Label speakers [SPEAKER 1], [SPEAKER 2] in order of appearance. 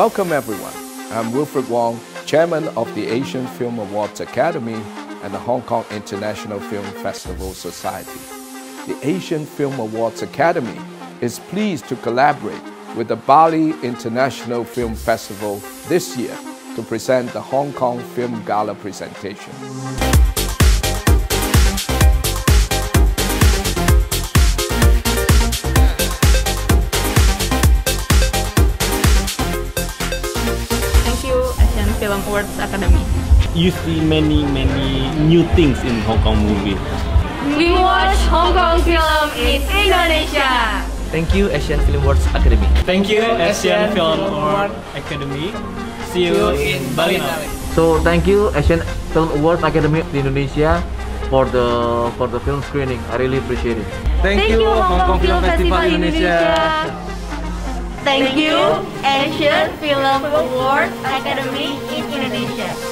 [SPEAKER 1] Welcome everyone. I'm Wilfred Wong, Chairman of the Asian Film Awards Academy and the Hong Kong International Film Festival Society. The Asian Film Awards Academy is pleased to collaborate with the Bali International Film Festival this year to present the Hong Kong Film Gala presentation.
[SPEAKER 2] Film Awards Academy.
[SPEAKER 3] you see many many new things in Hong Kong movie.
[SPEAKER 2] We watch Hong Kong film in Indonesia.
[SPEAKER 4] Thank you Asian Film Awards Academy.
[SPEAKER 3] Thank you Asian Film Award Academy. See you in Bali now.
[SPEAKER 4] So thank you Asian Film Awards Academy di Indonesia for the for the film screening. I really appreciate it.
[SPEAKER 2] Thank you Hong Kong Film Festival Indonesia. Thank you Asian Film Awards Academy in Indonesia.